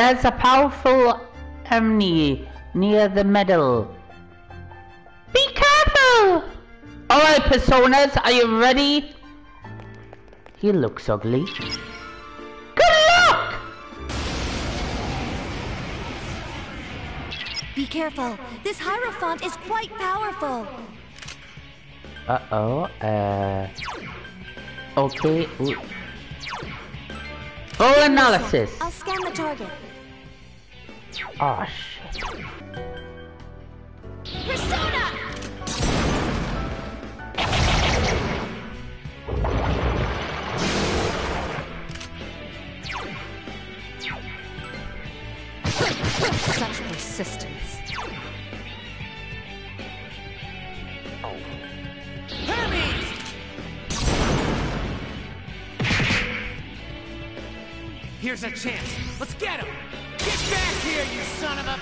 There's a powerful enemy near the middle. Be careful! Alright, Personas, are you ready? He looks ugly. Good luck! Be careful. This Hierophant is quite powerful. Uh-oh, uh... Okay, ooh. Full analysis! I'll scan the target. Oh shit. Persona! Such persistence. Here's a chance. Let's get him! Get back here, you son of a...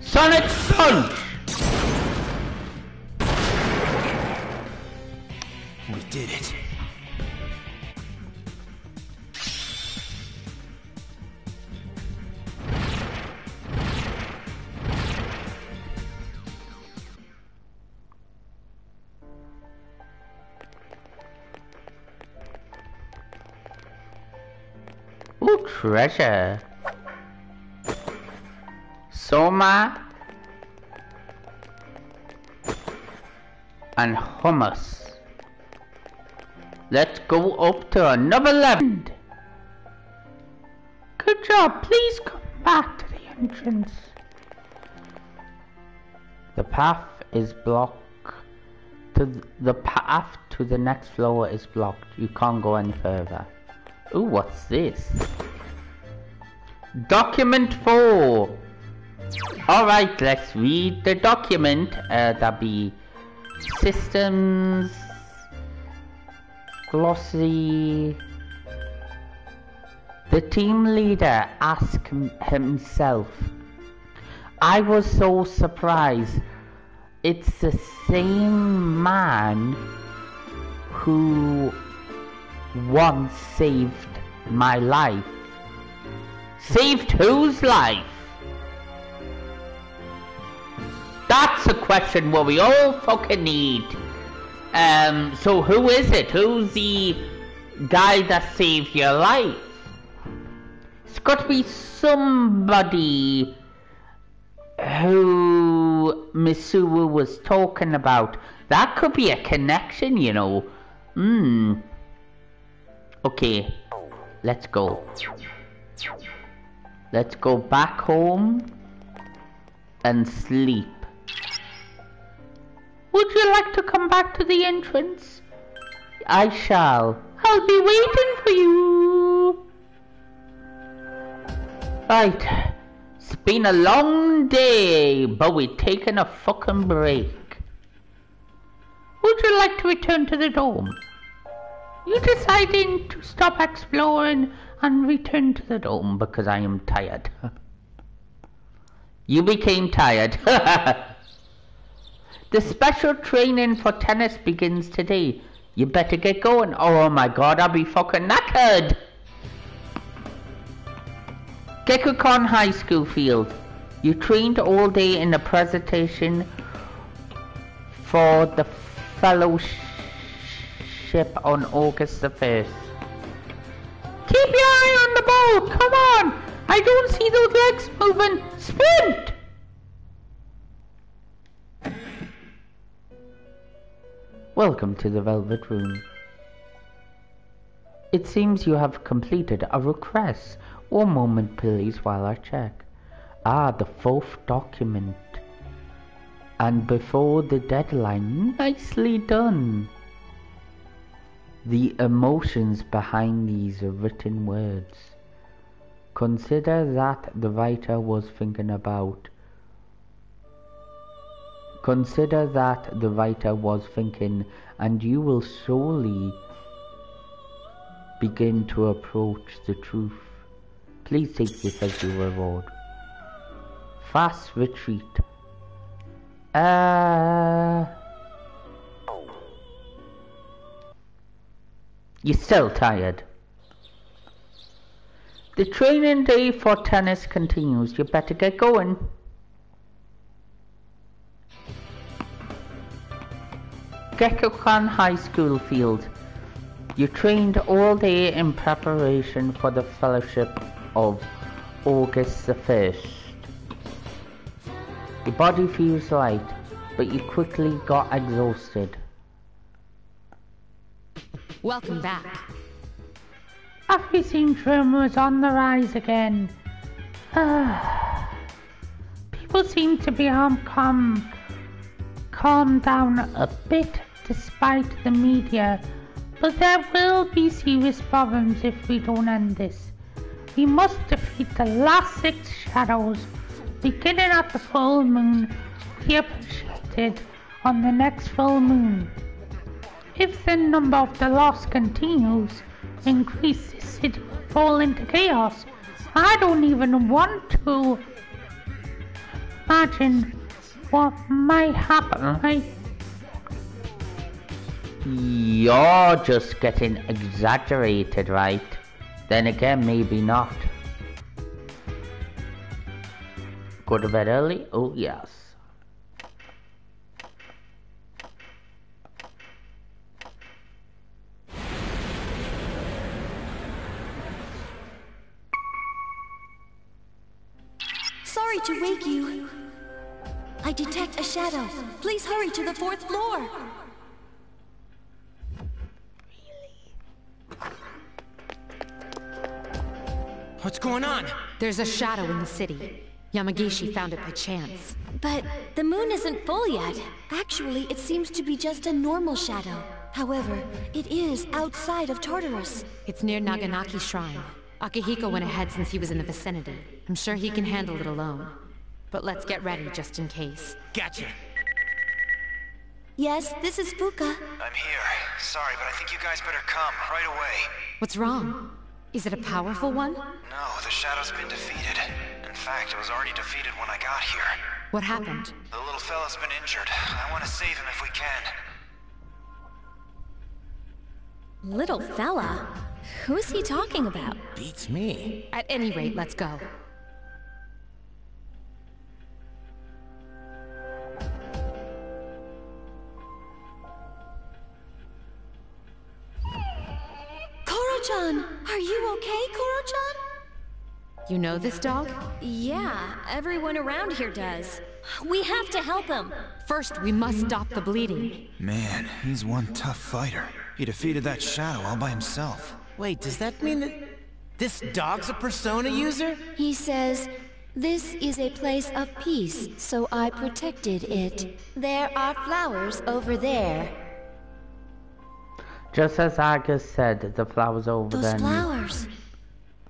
Sonic Punch! Treasure. Soma. And hummus. Let's go up to another level. Good job. Please come back to the entrance. The path is blocked. To th- the path to the next floor is blocked. You can't go any further. Ooh, what's this? Document 4. Alright, let's read the document. Uh, that be systems glossy. The team leader asked him- himself. I was so surprised. It's the same man who once saved my life. Saved whose life? That's a question we all fucking need. Um, so who is it? Who's the guy that saved your life? It's got to be somebody who Misuwu was talking about. That could be a connection, you know. Hmm. Okay, let's go. Let's go back home and sleep. Would you like to come back to the entrance? I shall. I'll be waiting for you. Right. It's been a long day, but we're taking a fucking break. Would you like to return to the dome? You deciding to stop exploring and return to the dome because I am tired. you became tired. the special training for tennis begins today. You better get going. Oh my god, I'll be fucking knackered. Gekkoukan High School field. You trained all day in the presentation for the fellowship on August the 1st. Keep your eye on the ball! Come on! I don't see those legs moving! Sprint! Welcome to the Velvet Room. It seems you have completed a request. One moment, please, while I check. Ah, the fourth document. And before the deadline. Nicely done. The emotions behind these written words. Consider that the writer was thinking about. Consider that the writer was thinking, and you will surely begin to approach the truth. Please take this as your reward. Fast retreat. Uh. You're still tired. The training day for tennis continues. You better get going. Gekkoukan High School field. You trained all day in preparation for the fellowship of August the 1st. Your body feels light, but you quickly got exhausted. Welcome back. Everything trim was on the rise again. Ah, people seem to be calm, calm down a bit despite the media, but there will be serious problems if we don't end this. We must defeat the last six shadows, beginning at the full moon, be appreciated on the next full moon. If the number of the lost continues, increases, it will fall into chaos. I don't even want to imagine what might happen. Right? You're just getting exaggerated, right? Then again, maybe not. Go to bed early? Oh, yes. I detect a shadow. Please hurry to the fourth floor. What's going on? There's a shadow in the city. Yamagishi found it by chance. But the moon isn't full yet. Actually, it seems to be just a normal shadow. However, it is outside of Tartarus. It's near Naganaki Shrine. Akihiko went ahead since he was in the vicinity. I'm sure he can handle it alone. But let's get ready just in case. Gotcha. Yes, this is Fuka. I'm here. Sorry, but I think you guys better come right away. What's wrong? Is it a powerful one? No, the Shadow's been defeated. In fact, it was already defeated when I got here. What happened? The little fella's been injured. I want to save him if we can. Little fella? Who's he talking about? Beats me. At any rate, let's go. Koro-chan! Are you okay, Koro-chan? You know this dog? Yeah, everyone around here does. We have to help him. First, we must stop the bleeding. Man, he's one tough fighter. He defeated that Shadow all by himself. Wait, does that mean that this dog's a persona user? He says, This is a place of peace, so I protected it. There are flowers over there. Just as Aigis said, the flowers over Those there. flowers.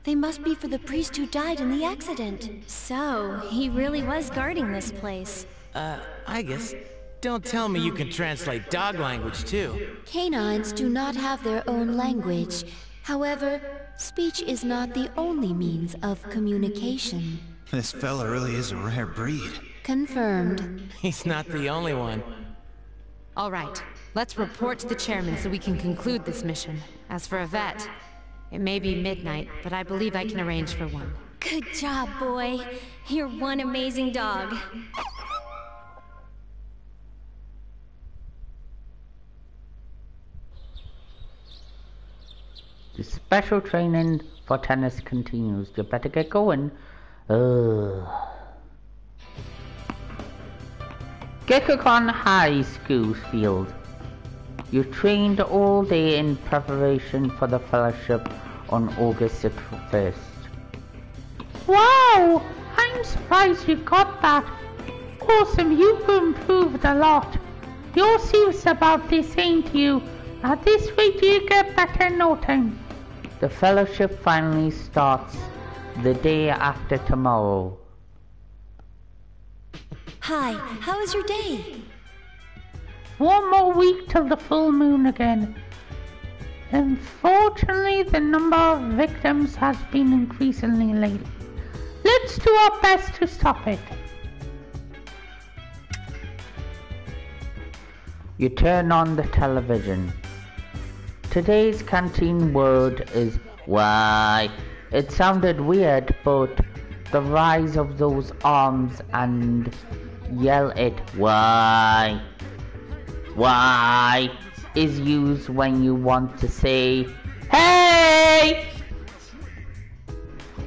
They must be for the priest who died in the accident. So, he really was guarding this place. Uh, I guess. Don't tell me you can translate dog language too. Canines do not have their own language. However, speech is not the only means of communication. This fella really is a rare breed. Confirmed. He's not the only one. All right, let's report to the chairman so we can conclude this mission. As for a vet, it may be midnight, but I believe I can arrange for one. Good job, boy. You're one amazing dog. The special training for tennis continues. You better get going. Ugh. Gekkoukan High School Field. You trained all day in preparation for the fellowship on August the 1st. Wow! I'm surprised you got that. Awesome, you've improved a lot. You're serious about this, ain't you? At this rate, you get better in no time. The fellowship finally starts the day after tomorrow. Hi, how was your day? One more week till the full moon again. Unfortunately, the number of victims has been increasingly lately. Let's do our best to stop it. You turn on the television. Today's canteen word is why. It sounded weird, but the rise of those arms and yell it why. Why is used when you want to say, Hey!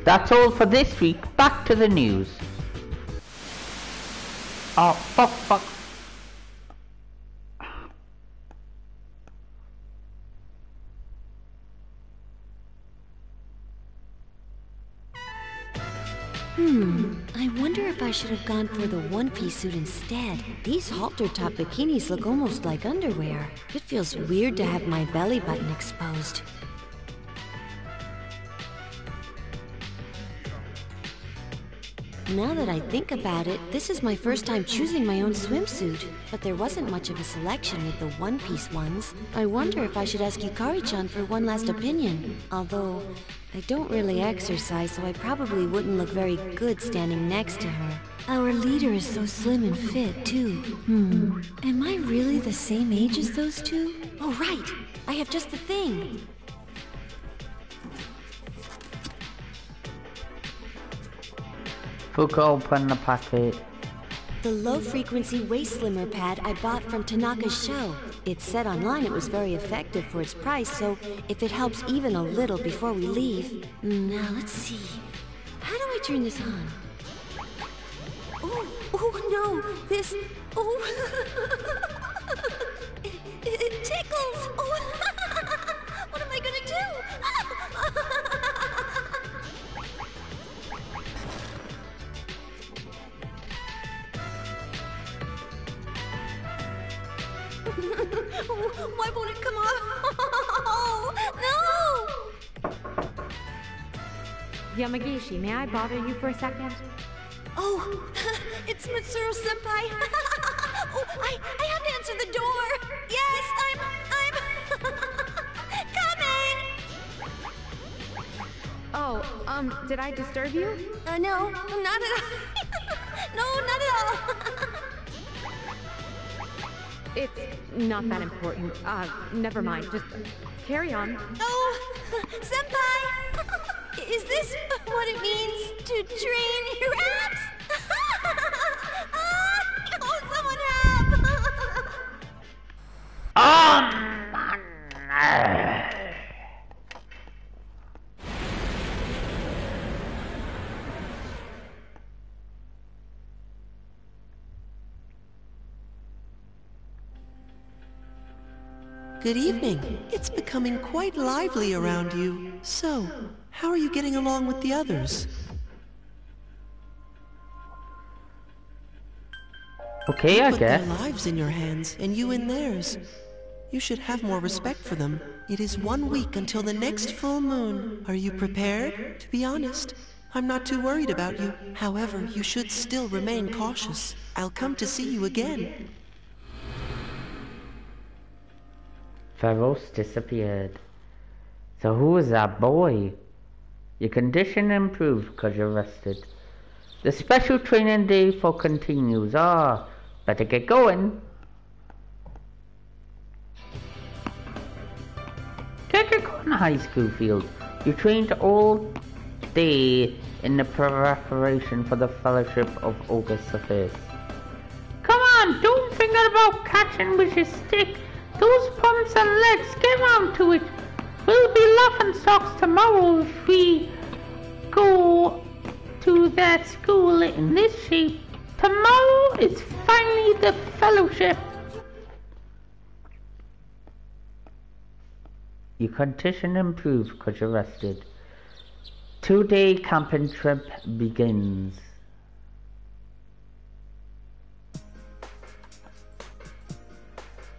That's all for this week. Back to the news. Oh, fuck, fuck. Hmm, I wonder if I should have gone for the one-piece suit instead. These halter-top bikinis look almost like underwear. It feels weird to have my belly button exposed. Now that I think about it, this is my first time choosing my own swimsuit. But there wasn't much of a selection with the one-piece ones. I wonder if I should ask Yukari-chan for one last opinion. Although, I don't really exercise, so I probably wouldn't look very good standing next to her. Our leader is so slim and fit, too. Hmm. Am I really the same age as those two? Oh, right! I have just the thing! Fuka open the packet. The low-frequency waist slimmer pad I bought from Tanaka's show. It said online it was very effective for its price, so if it helps even a little before we leave... Now, let's see. How do I turn this on? Oh, oh no! This... Oh... it, it tickles! Oh... what am I gonna do? Why won't it come off? Oh, no! Yamagishi, may I bother you for a second? Oh, it's Mitsuru Senpai. oh, I, I have to answer the door. Yes, I'm, I'm coming. Oh, um, did I disturb you? Uh, no, not at all. no, not at all. It's not that important. Uh, never mind. Just carry on. Oh, Senpai! Is this what it means to train your abs? oh, someone help! Good evening. It's becoming quite lively around you. So, how are you getting along with the others? Okay, I guess. their lives in your hands, and you in theirs. You should have more respect for them. It is one week until the next full moon. Are you prepared? To be honest, I'm not too worried about you. However, you should still remain cautious. I'll come to see you again. Pharaohs disappeared. So who is that boy? Your condition improved because you're rested. The special training day for continues. Ah, better get going. Gekkoukan High School field. You trained all day in the preparation for the fellowship of August the 1st. Come on, don't think about catching with your stick. Those pumps and legs, get on to it. We'll be laughing stocks tomorrow if we go to that school in this shape. Tomorrow is finally the fellowship. Your condition improved because you're rested. Two-day camping trip begins.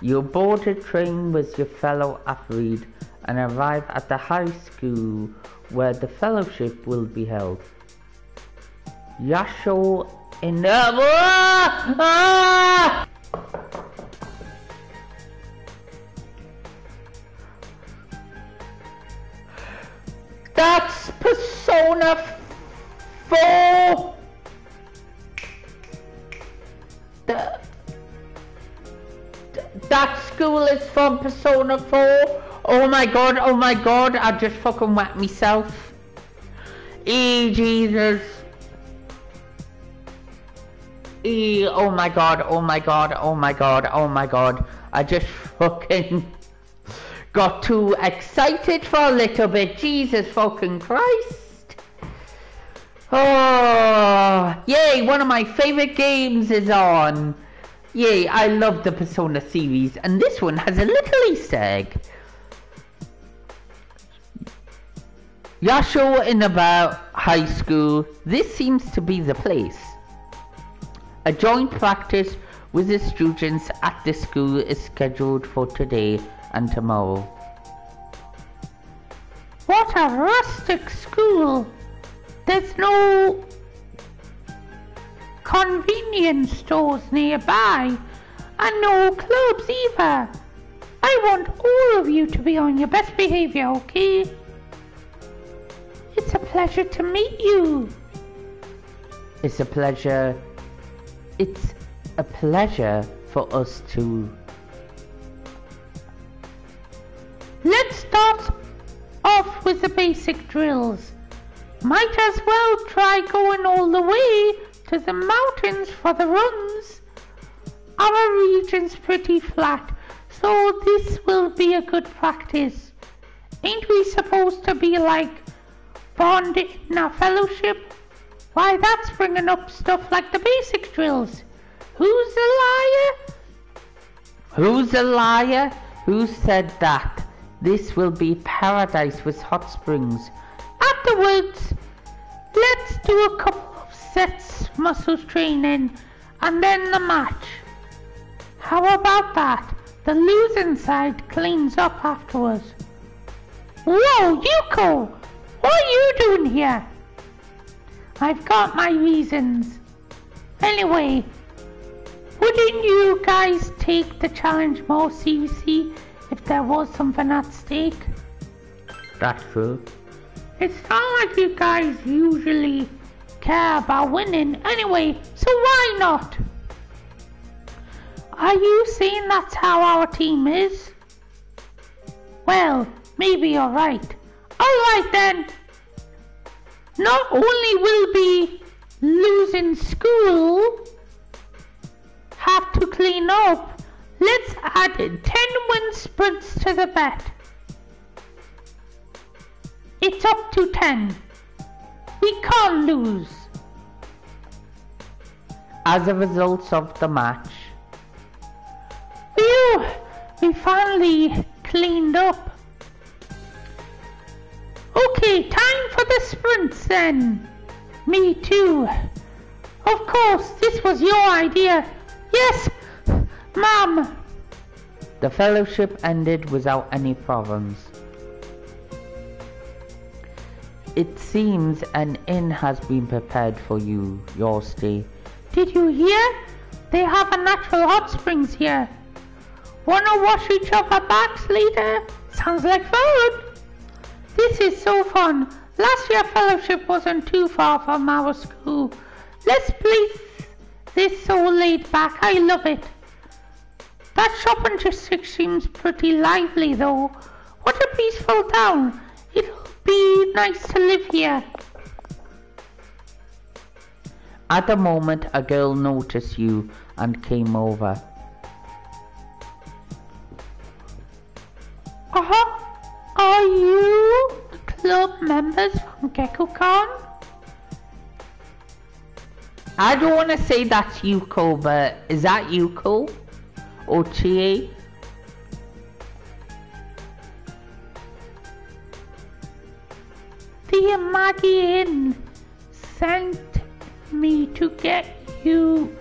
You board a train with your fellow athlete and arrive at the high school where the fellowship will be held. Yasho in the... Ah! That's Persona 4! The, that school is from Persona 4? Oh my god, oh my god, I just fucking whacked myself. E Jesus. E, oh my god, oh my god, oh my god, oh my god. I just fucking got too excited for a little bit. Jesus fucking Christ. Oh, yay, one of my favorite games is on. Yay, I love the Persona series, and this one has a little Easter egg. Yasho in about high school, this seems to be the place. A joint practice with the students at the school is scheduled for today and tomorrow. What a rustic school! There's no convenience stores nearby, and no clubs either. I want all of you to be on your best behavior, okay? It's a pleasure to meet you. It's a pleasure. It's a pleasure for us to. Let's start off with the basic drills. Might as well try going all the way to the mountains for the runs. Our region's pretty flat, so this will be a good practice. Ain't we supposed to be like bonded in our fellowship? Why, that's bringing up stuff like the basic drills. Who's a liar? Who's a liar? Who said that? This will be paradise with hot springs. Afterwards, let's do a couple sets muscles training and then the match. How about that? The losing side cleans up afterwards. Whoa, Yuko! What are you doing here? I've got my reasons. Anyway, wouldn't you guys take the challenge more seriously if there was something at stake? That's true. It's not like you guys usually care about winning anyway, so why not? Are you saying that's how our team is? Well, maybe you're right. Alright then. Not only will be losing school, have to clean up, let's add 10 win sprints to the bet. It's up to 10. We can't lose. As a result of the match, Phew! We finally cleaned up. Okay, time for the sprints then. Me too. Of course, this was your idea. Yes, Mom. the fellowship ended without any problems. It seems an inn has been prepared for you, your stay. Did you hear? They have a natural hot springs here. Wanna wash each other backs later? Sounds like fun. This is so fun. Last year fellowship wasn't too far from our school. Let's place this so laid back. I love it. That shopping district seems pretty lively though. What a peaceful town. It'll be nice to live here. At the moment, a girl noticed you and came over. Uh-huh. Are you the club members from Gekkoukan? I don't want to say that's Yuko, but is that Yuko? Or Chie? Amagi Inn sent me to get you.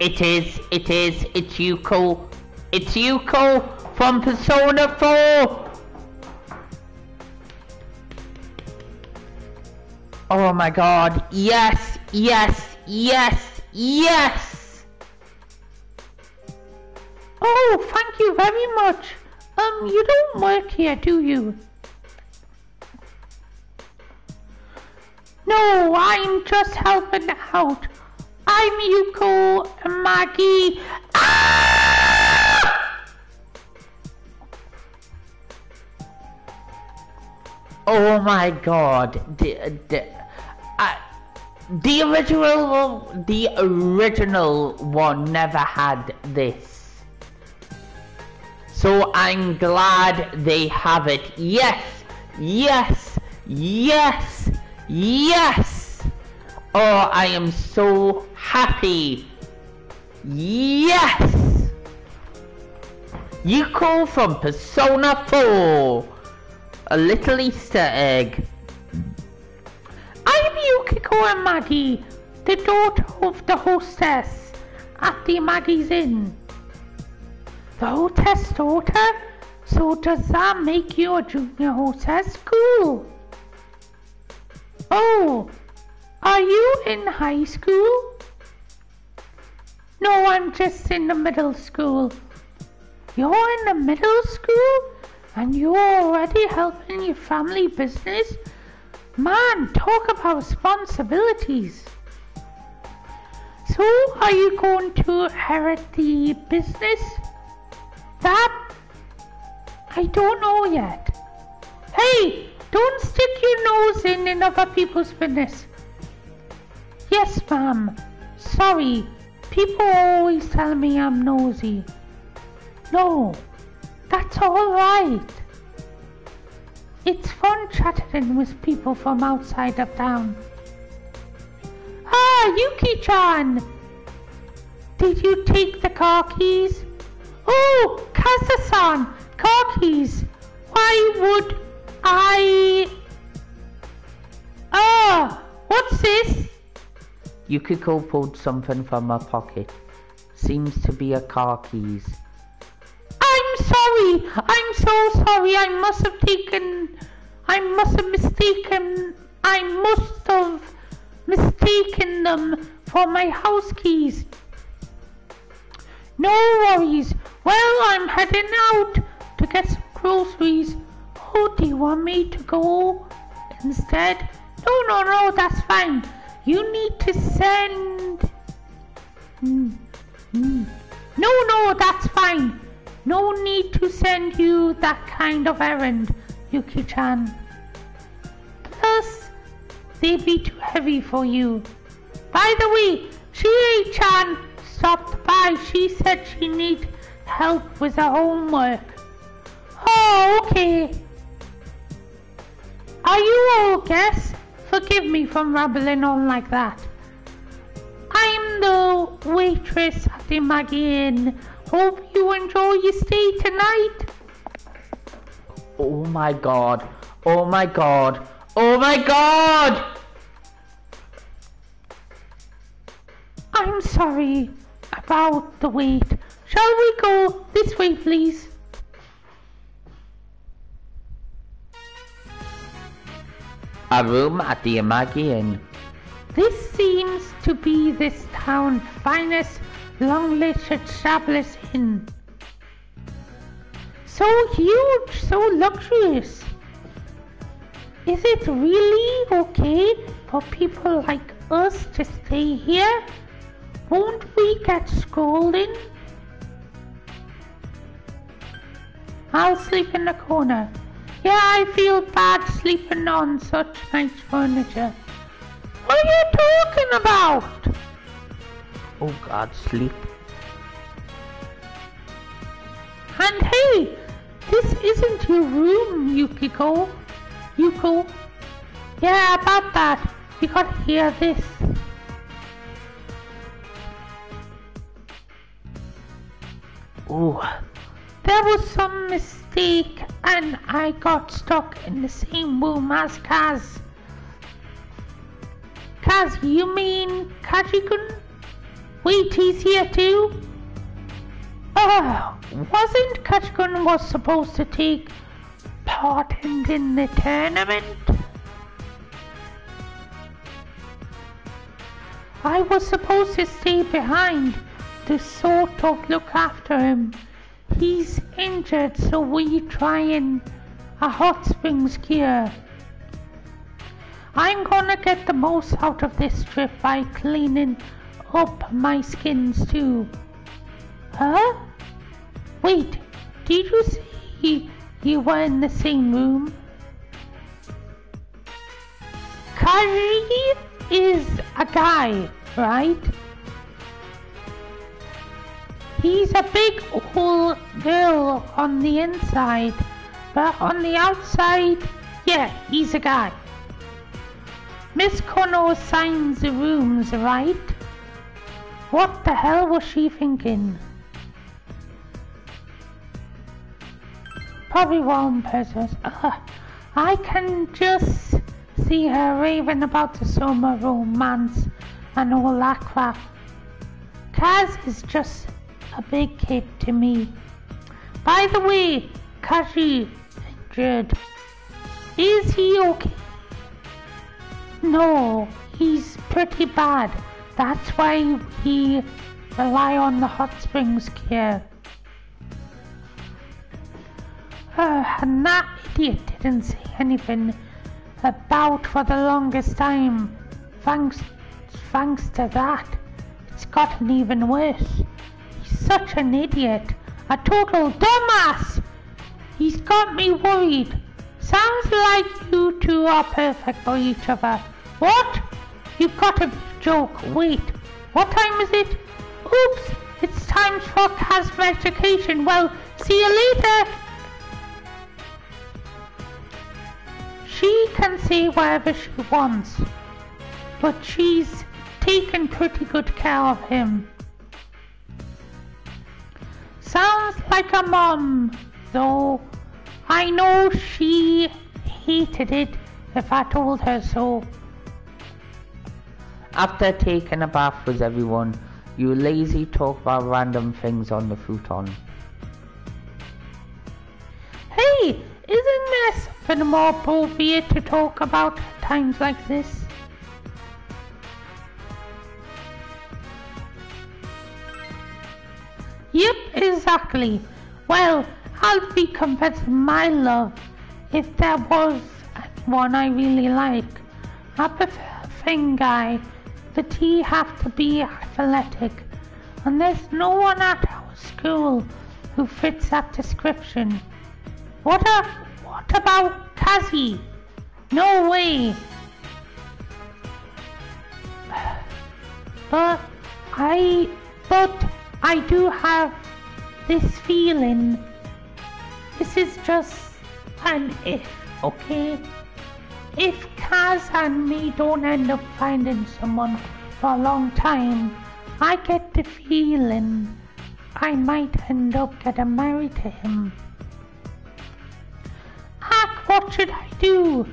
It is, it is, it's Yuko. It's Yuko from Persona 4! Oh my god, yes, yes, yes, yes! Oh, thank you very much. Um, you don't work here, do you? No, I'm just helping out. I'm Yuko Maggie. Ah! Oh my god, the, the, uh, the original, the original one never had this. So I'm glad they have it. Yes, yes, yes, yes. Oh, I am so happy. Yes. Yuko from Persona 4. A little Easter egg. I'm Yukiko Amagi, the daughter of the hostess at the Maggie's Inn. The hostess daughter? So does that make you a junior hostess? Cool. Oh, are you in high school? No, I'm just in the middle school. You're in the middle school? And you're already helping your family business? Man, talk about responsibilities. So, are you going to inherit the business? That? I don't know yet. Hey, don't stick your nose in in other people's business. Yes, ma'am. Sorry, people always tell me I'm nosy. No, that's alright. It's fun chatting with people from outside of town. Ah, Yuki-chan! Did you take the car keys? Oh, Kaza-san! Car keys! Why would I... Ah, what's this? Yukiko pulled something from her pocket. Seems to be a car keys. I'm sorry. I'm so sorry. I must have taken. I must have mistaken. I must have mistaken them for my house keys. No worries. Well, I'm heading out to get some groceries. Oh, do you want me to go instead? No, no, no, that's fine. You need to send. Mm, mm. No, no, that's fine. No need to send you that kind of errand, Yuki-chan. Plus, they'd be too heavy for you. By the way, Chie-chan stopped by. She said she needs help with her homework. Oh, okay. Are you all guests? Forgive me for rambling on like that. I'm the waitress at the Amagi Inn. Hope you enjoy your stay tonight. Oh my god. Oh my god. Oh my god! I'm sorry about the wait. Shall we go this way, please? A room at the Amagi Inn. This seems to be this town's finest long-lived established inn. So huge, so luxurious. Is it really okay for people like us to stay here? Won't we get scolding? I'll sleep in the corner. Yeah, I feel bad sleeping on such nice furniture. What are you talking about? Oh god, sleep. And hey, this isn't your room, Yukiko. Yuko. Yeah, about that. You gotta hear this. Oh, There was some mistake and I got stuck in the same room as Kaz. Kaz, you mean Kajikun? Wait, he's here too? Oh, wasn't Kajikun was supposed to take part in, in the tournament? I was supposed to stay behind to sort of look after him. He's injured, so we trying a hot springs cure. I'm gonna get the most out of this trip by cleaning up my skins too. Huh? Wait, did you say you were in the same room? Kaji is a guy, right? He's a big old girl on the inside, but on the outside, yeah, he's a guy. Miss Kono signs the rooms, right? What the hell was she thinking? Probably wrong person. I can just see her raving about the summer romance and all that crap. Kaz is just a big kid to me. By the way, Kashi injured. Is he okay? No, he's pretty bad. That's why he rely on the hot springs care. Uh, and that idiot didn't say anything about for the longest time. Thanks, thanks to that, it's gotten even worse. Such an idiot, a total dumbass. He's got me worried. Sounds like you two are perfect for each other. What? You've got a joke. Wait, what time is it? Oops, it's time for cosmetication. Well, see you later. She can say whatever she wants, but she's taken pretty good care of him. Sounds like a mom, though I know she hated it if I told her so. After taking a bath with everyone, you lazy talk about random things on the futon. Hey, isn't there something more appropriate to talk about times like this? Yep, exactly. Well, I'll be confessing my love if there was one I really like. I prefer guy, but he have to be athletic. And there's no one at our school who fits that description. What a, what about Kazi? No way. But I, but I do have this feeling. This is just an if, okay? If Kaz and me don't end up finding someone for a long time, I get the feeling I might end up getting married to him. Heck, what should I do?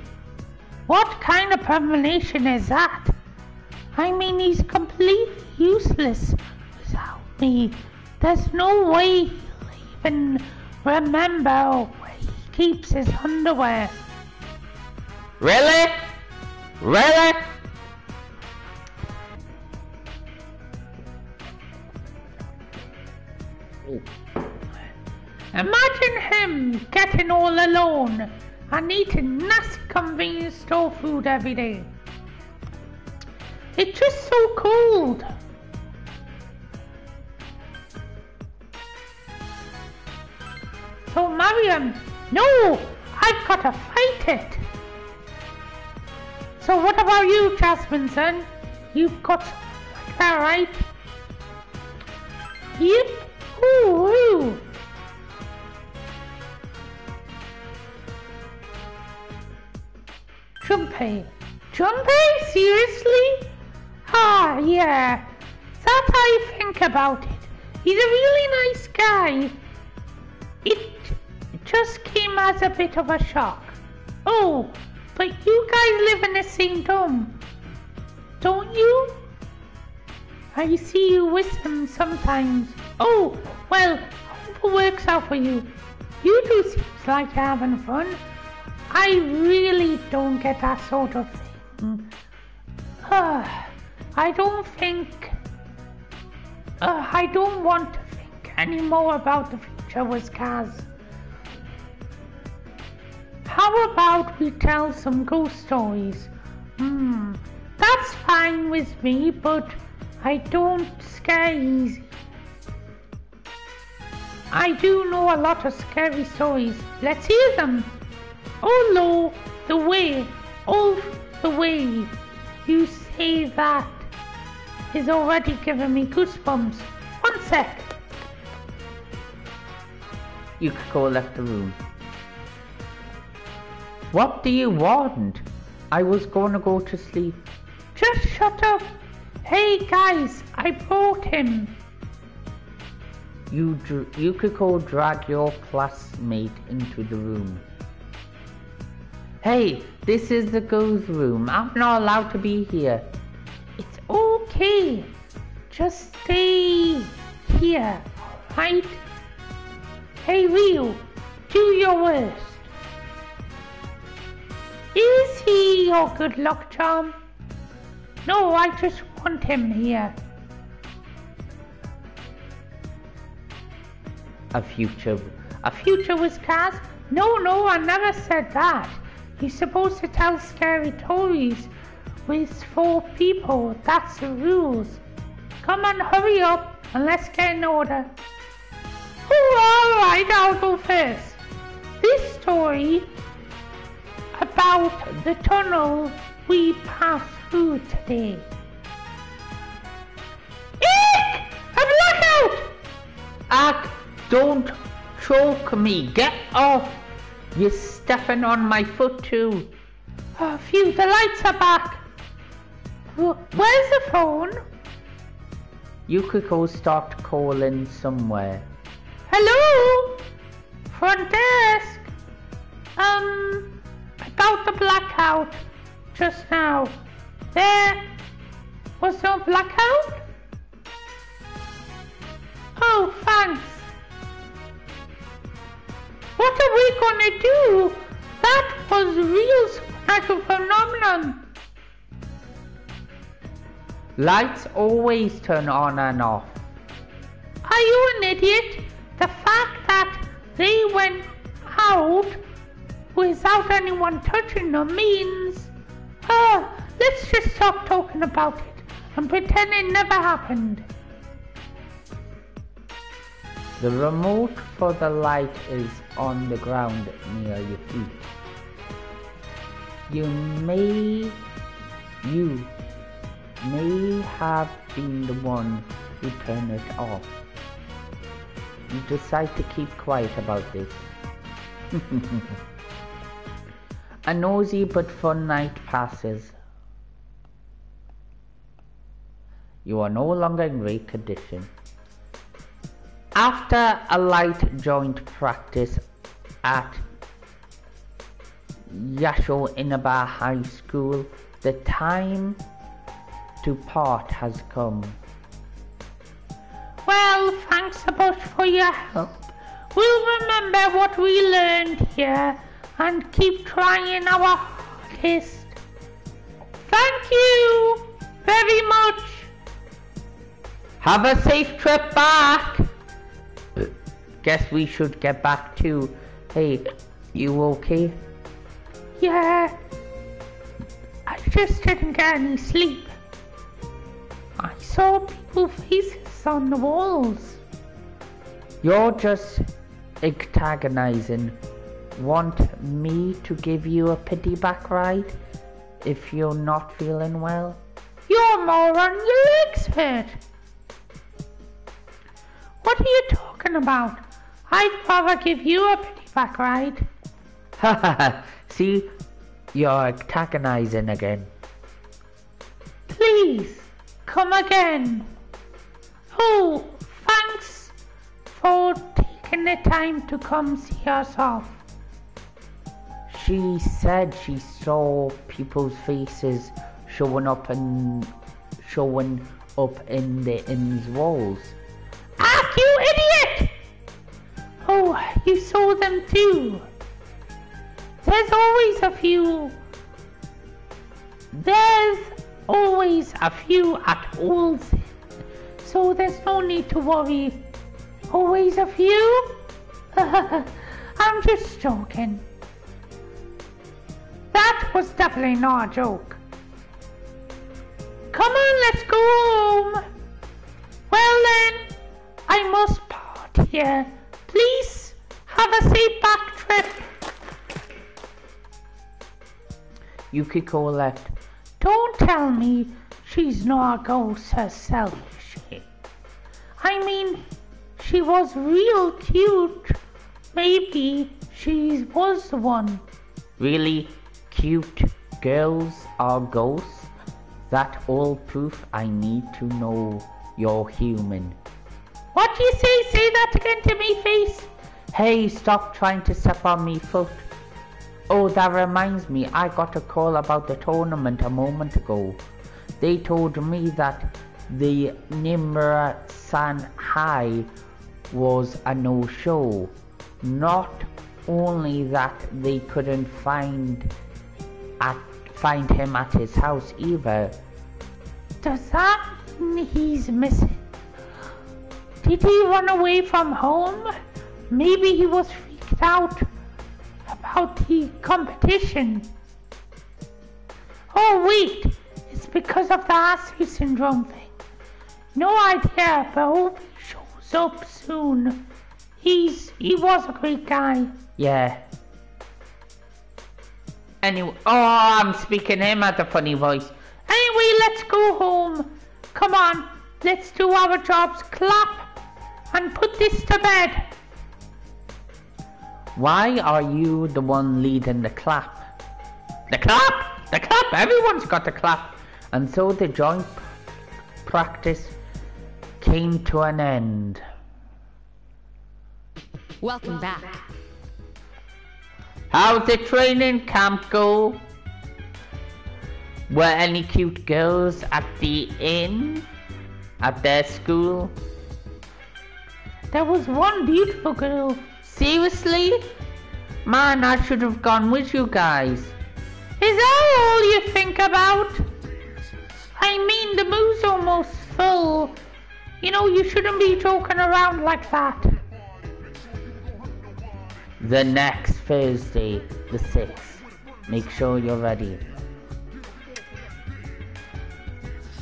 What kind of premonition is that? I mean, he's completely useless me. There's no way he'll even remember where he keeps his underwear. Really? Really? Imagine him getting all alone and eating nasty convenience store food every day. It's just so cold. So Mariam, no, I've got to fight it. So what about you, Jasmine son? You've got like that, right? Yep. Ooh, ooh. Junpei. Junpei? Seriously? Ah, yeah. That I think about it. He's a really nice guy. It just came as a bit of a shock. Oh, but you guys live in the same dome, don't you? I see you with him sometimes. Oh, well, hope it works out for you. You two seems like you're having fun. I really don't get that sort of thing. Uh, I don't think. Uh, I don't want to think any more about the future with Kaz. How about we tell some ghost stories? Hmm, that's fine with me, but I don't scare easy. I do know a lot of scary stories. Let's hear them. Oh no, the way, oh the way you say that is already giving me goosebumps. One sec. You could Yukiko left the room. What do you want? I was gonna go to sleep. Just shut up. Hey guys, I brought him. You Yukiko drag your classmate into the room. Hey, this is the girls' room. I'm not allowed to be here. It's okay. Just stay here, right? Hey Ryu, do your worst. Is he your good luck charm? No, I just want him here. A future. A future was Kaz? No, no, I never said that. He's supposed to tell scary stories with four people. That's the rules. Come on, hurry up and let's get in order. Oh, alright, I'll go first. This story about the tunnel we pass through today. Eek! A blackout! Ah, don't choke me. Get off. You're stepping on my foot too. Oh, phew, the lights are back. Where's the phone? Yukiko stopped calling somewhere. Hello? Front desk? Um, about the blackout just now. There was no blackout? Oh, thanks. What are we gonna do? That was real supernatural phenomenon. Lights always turn on and off. Are you an idiot? The fact that they went out without anyone touching them means. Uh, let's just stop talking about it and pretend it never happened. The remote for the light is on the ground near your feet. You may, you may have been the one who turned it off. You decide to keep quiet about this. A nosy but fun night passes. You are no longer in great condition. After a light joint practice at Yasho Inaba High School, the time to part has come. Well, thanks a bunch for your help. We'll remember what we learned here and keep trying our hardest. Thank you very much. Have a safe trip back! Guess we should get back to. Hey, you okay? Yeah, I just didn't get any sleep. I saw people's faces on the walls. You're just antagonizing. Want me to give you a pity back ride if you're not feeling well? You're more on your expert. What are you talking about? I'd rather give you a piggyback ride. Haha, see, you're antagonizing again. Please, come again. Oh, thanks for taking taking the time to come see us off. She said she saw people's faces showing up and showing up in the inn's walls. Ah, you idiot! Oh, you saw them too. There's always a few. There's always a few at all, so there's no need to worry. Always a few? I'm just joking. That was definitely not a joke. Come on, let's go home. Well then, I must part here. Please have a safe back trip. Yukiko left. Don't tell me she's not a ghost herself, is she? I mean, she was real cute. Maybe she was the one. Really cute girls are ghosts? That all proof I need to know you're human. What do you say? Say that again to me, face. Hey, stop trying to step on me foot. Oh, that reminds me, I got a call about the tournament a moment ago. They told me that the Nimra San High was a no-show. Not only that they couldn't find at find him at his house either. Does that mean he's missing? Did he run away from home? Maybe he was freaked out about the competition. Oh wait, it's because of the Apathy syndrome thing. No idea, but hope he shows up soon. He's he was a great guy. Yeah. Anyway, oh, I'm speaking him at a funny voice. Anyway, let's go home. Come on, let's do our jobs. Clap and put this to bed. Why are you the one leading the clap? The clap! The clap! Everyone's got the clap! And so the joint practice came to an end. Welcome back. How'd the training camp go? Were any cute girls at the inn? At their school? There was one beautiful girl. Seriously? Man, I should have gone with you guys. Is that all you think about? I mean, the mood's almost full. You know, you shouldn't be joking around like that. The next Thursday, the 6th. Make sure you're ready.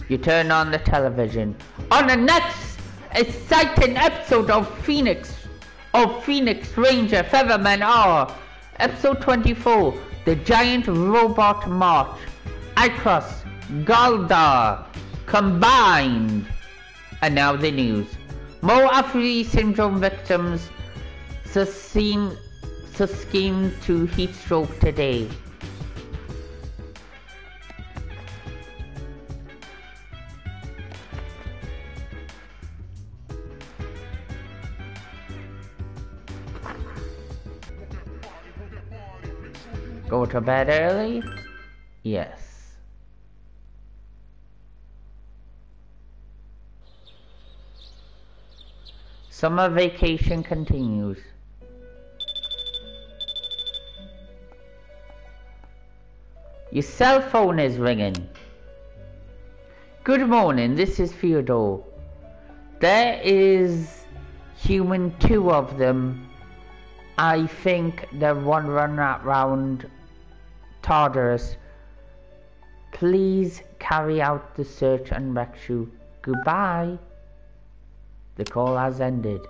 You turn on the television. On the next exciting episode of Phoenix, of Phoenix Ranger Featherman R, episode 24, The Giant Robot March, Icros, Galdar, combined. And now the news. More Apathy syndrome victims succumbed to heat stroke today. Go to bed early? Yes. Summer vacation continues. Your cell phone is ringing. Good morning, this is Theodore. There is human two of them. I think they're one run around Tartarus. Please carry out the search and rescue. Goodbye. The call has ended.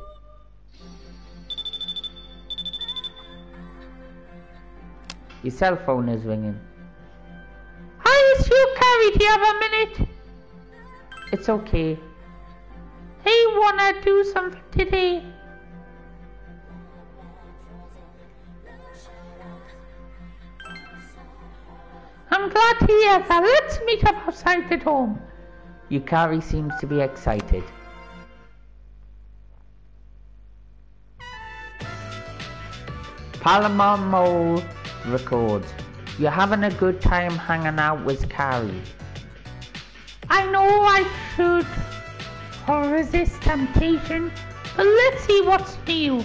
Your cell phone is ringing. Hi, it's you, Carrie. Do you have a minute? It's okay. Hey, wanna do something today? I'm glad to hear that. Let's meet up outside at home. Yukari seems to be excited. Paulownia Mall records. You're having a good time hanging out with Yukari. I know I should resist temptation, but let's see what's new.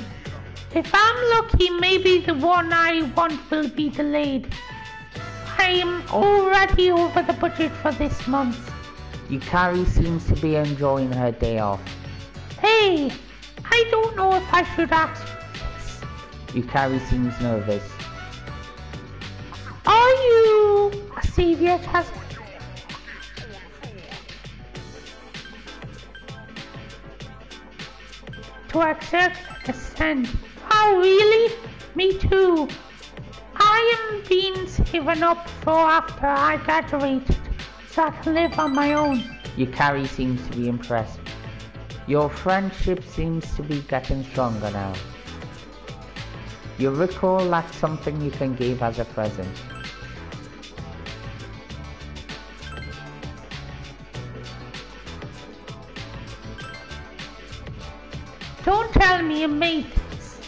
If I'm lucky, maybe the one I want will be delayed. I'm already over the budget for this month. Yukari seems to be enjoying her day off. Hey, I don't know if I should ask for this. Yukari seems nervous. Are you a savior, Chas? To accept ascend. Oh, really? Me too. I am being given up for after I graduated, so I can live on my own. Yukari seems to be impressed. Your friendship seems to be getting stronger now. You recall that's something you can give as a present. Don't tell me you made this.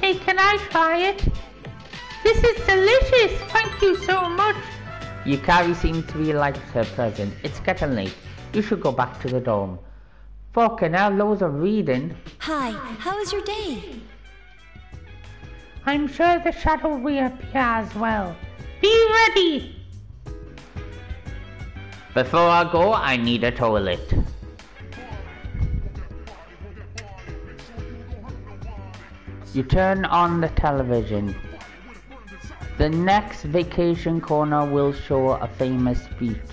Hey, can I try it? This is delicious. Thank you so much. Yukari seems to be like her present. It's getting late. You should go back to the dorm. Fucking hell, loads of reading. Hi, how was your day? I'm sure the shadow will appear as well. Be ready. Before I go, I need a toilet. You turn on the television. The next vacation corner will show a famous beach.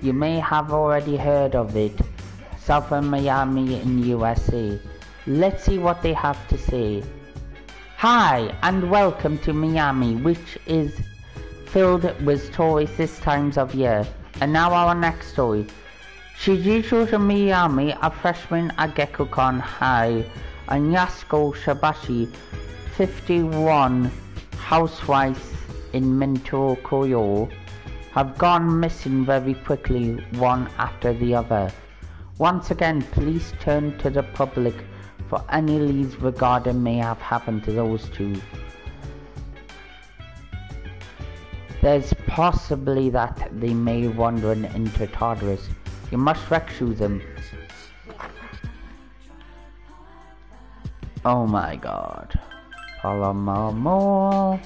You may have already heard of it. Southern Miami in USA. Let's see what they have to say. Hi and welcome to Miami, which is filled with tourists this times of year. And now our next story. Shijicho to Miami, a freshman at Gekkoukan High, and Yasuko Shabashi, 51 housewives in Minto Koyo, have gone missing very quickly, one after the other. Once again, please turn to the public for any leads regarding may have happened to those two. There's possibly that they may wandering into Tartarus. You must rescue them. Oh my god. Palomar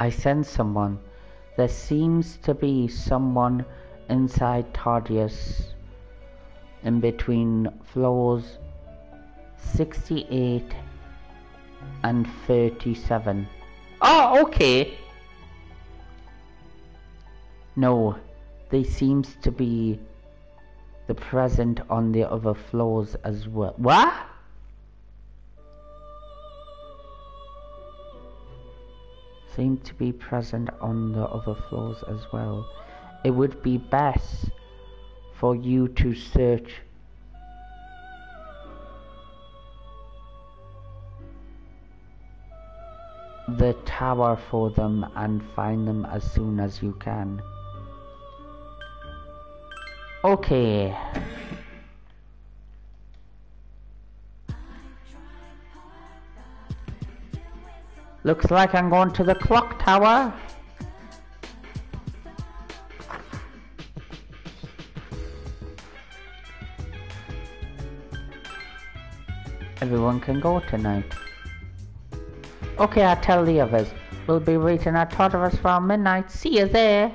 I sense someone. There seems to be someone inside Tartarus in between floors 68 and 37. Oh, okay. No, they seems to be the present on the other floors as well. What? Seem to be present on the other floors as well. It would be best for you to search the tower for them and find them as soon as you can. Okay. Looks like I'm going to the clock tower. Everyone can go tonight. Okay, I'll tell the others. We'll be reaching our Tartarus around midnight. See you there.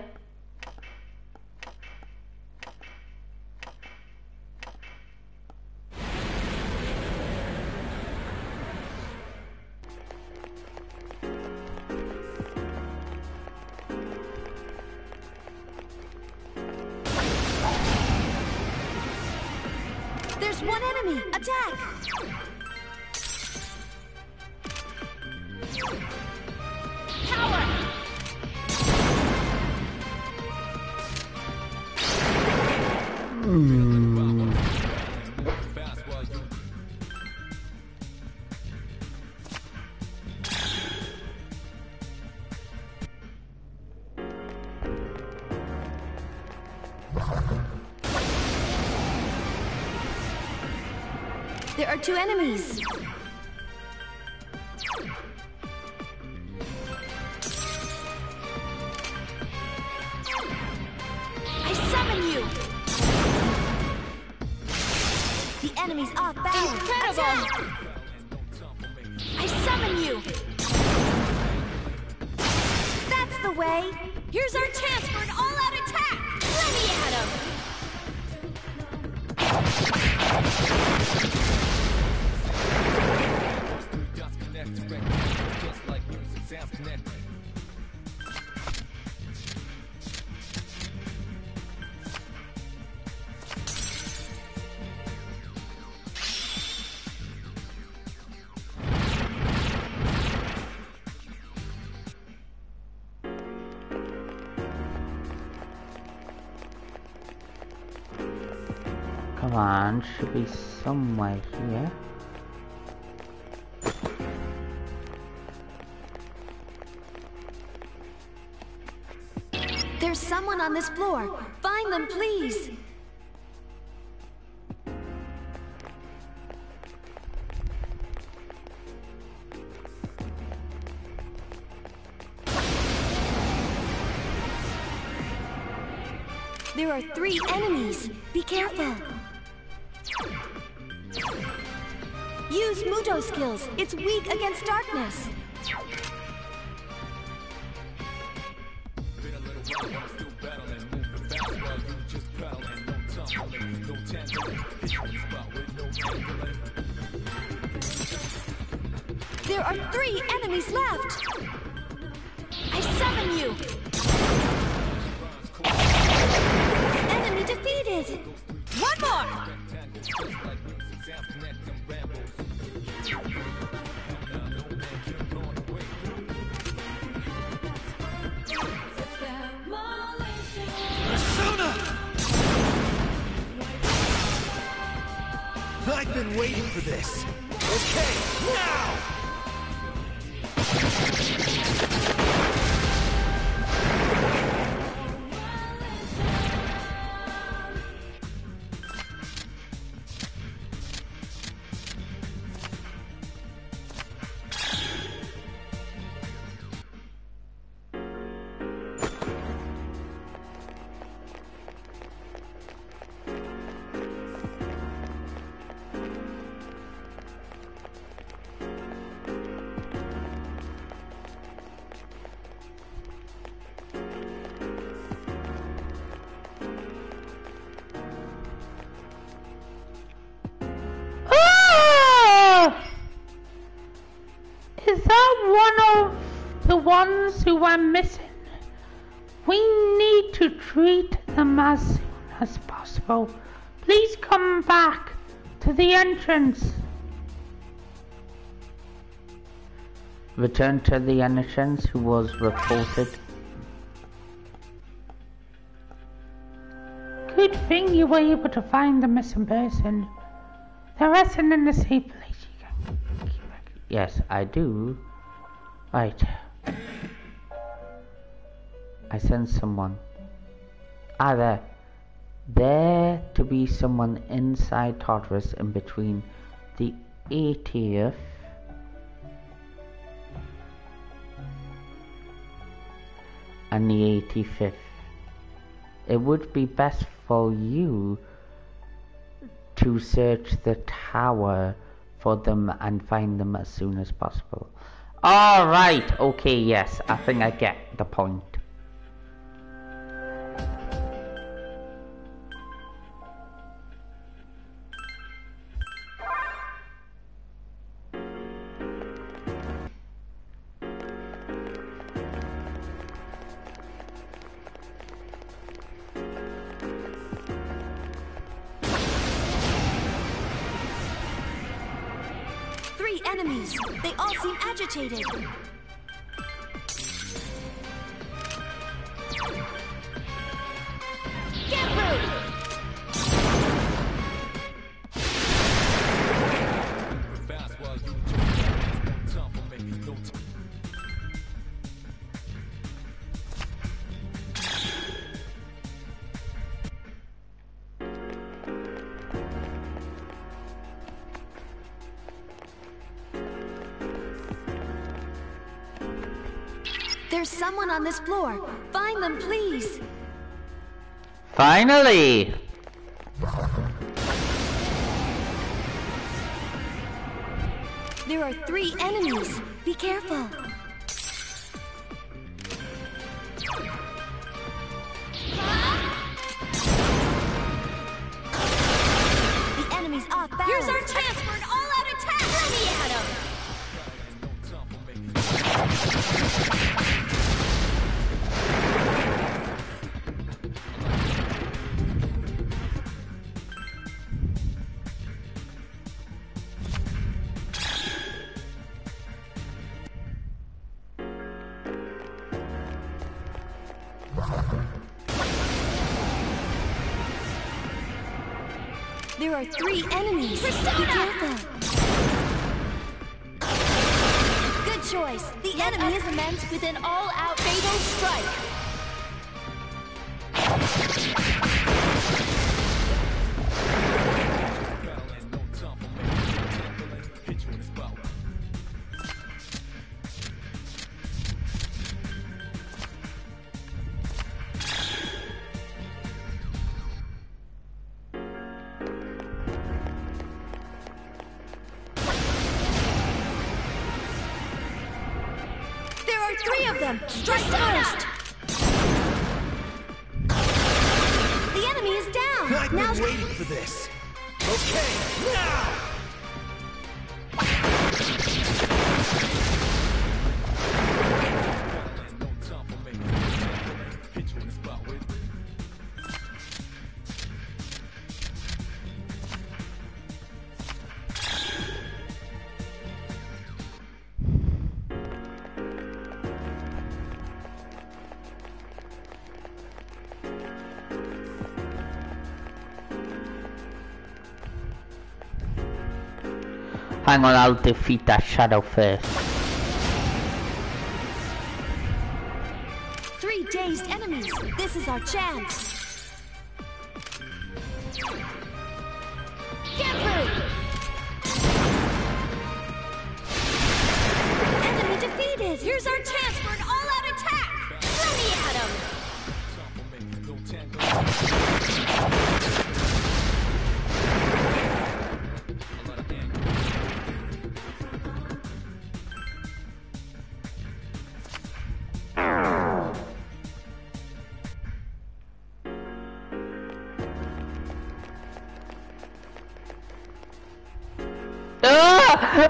Two enemies. Should be somewhere here. There's someone on this floor. Find them, please. This. Okay, now! Went missing? We need to treat them as soon as possible. Please come back to the entrance. Return to the entrance who was reported. Good thing you were able to find the missing person. The rest are in the safe place. You can keep back. Yes, I do. Right. I sense someone. Ah, there. There to be someone inside Tartarus in between the 80th and the 85th. It would be best for you to search the tower for them and find them as soon as possible. Alright, okay, yes, I think I get the point. There's someone on this floor. Find them, please. Finally! There are three enemies. Be careful. Hang on, I'll defeat that shadow first. three dazed enemies. This is our chance.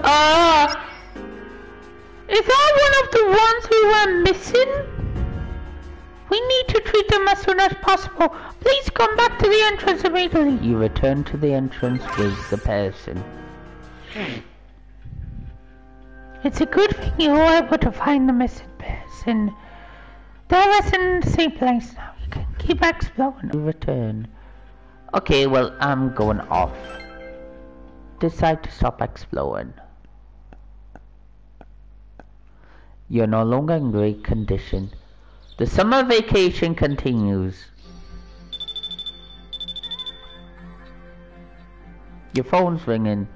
Ah! Ah! Is that one of the ones who were missing? We need to treat them as soon as possible. Please come back to the entrance immediately. You return to the entrance with the person. It's a good thing you were able to find the missing person. They're in the same place now. You can keep exploring. You return. Okay, well, I'm going off. Decide to stop exploring. You're no longer in great condition. The summer vacation continues. Your phone's ringing.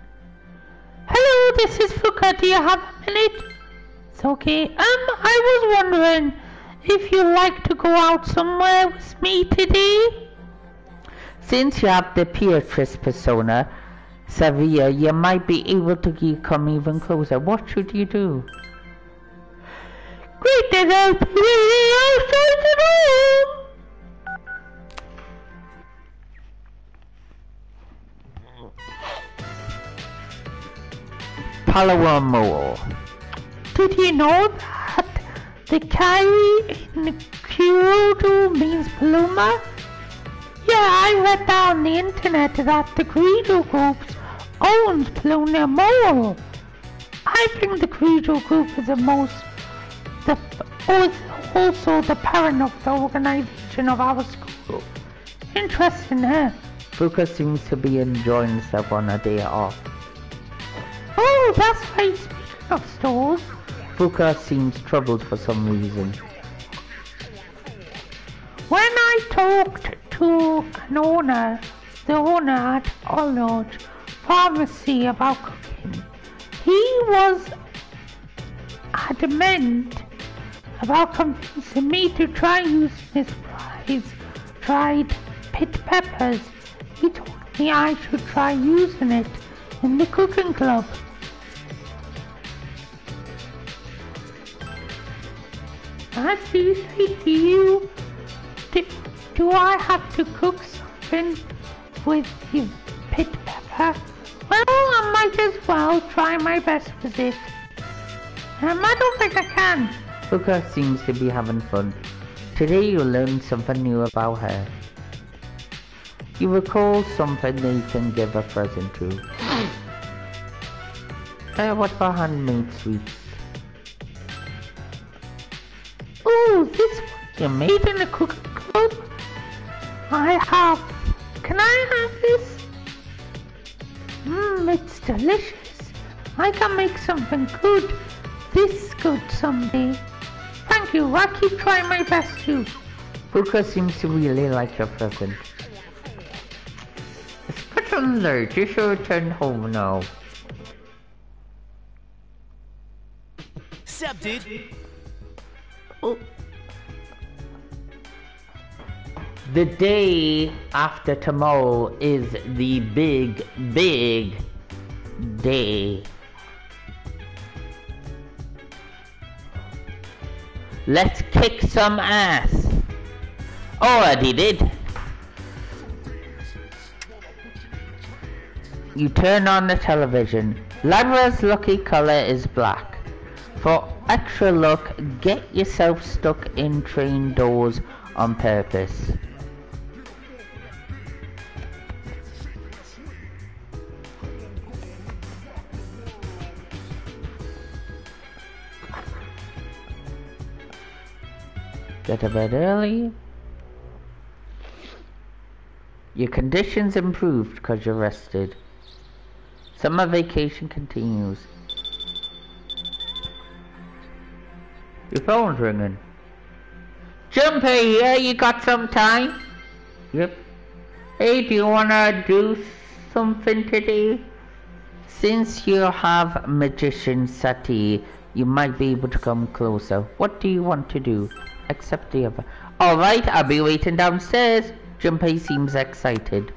Hello, this is Fuka. Do you have a minute? It's okay. Um, I was wondering if you'd like to go out somewhere with me today? Since you have the Beatrice persona, Sevilla, you might be able to come even closer. What should you do? Great. Palermo. Did you know that the K in Kyoto means paulownia? Yeah, I read that on the internet that the Kirijo Group owns Paulownia Mall. I think the Kirijo Group is the most, the, also the parent of the organization of our school. Interesting, huh? Fuka seems to be enjoying himself on a day off. Oh, that's right, speaking of stores. Fuka seems troubled for some reason. When I talked to an owner, the owner at Old Pharmacy about cooking, he was adamant about convincing me to try using his prize dried pit peppers. He told me I should try using it in the cooking club. I see, say to you, do, do I have to cook something with the pit pepper? Well, I might as well try my best with it. I don't think I can. Fuka seems to be having fun. Today you'll learn something new about her. You recall something that you can give a present to. Uh, what about handmade sweets? Oh, this you made in the cooking club? I have. Can I have this? Mmm, it's delicious. I can make something good. This good someday. Thank you. I'll keep trying my best too. Fuka seems to really like your present. It's put on there. You should return home now. Sup, dude? Oh. The day after tomorrow is the big, big day. Let's kick some ass. Already did. You turn on the television. Libra's lucky color is black. For extra luck, get yourself stuck in train doors on purpose. Get to bed early. Your conditions improved because you're rested. Summer vacation continues. Your phone's ringing. Junpei here, you got some time? Yep. Hey, do you wanna do something today? Since you have Magician Sati, you might be able to come closer. What do you want to do? Accept the offer. Alright, I'll be waiting downstairs. Junpei seems excited.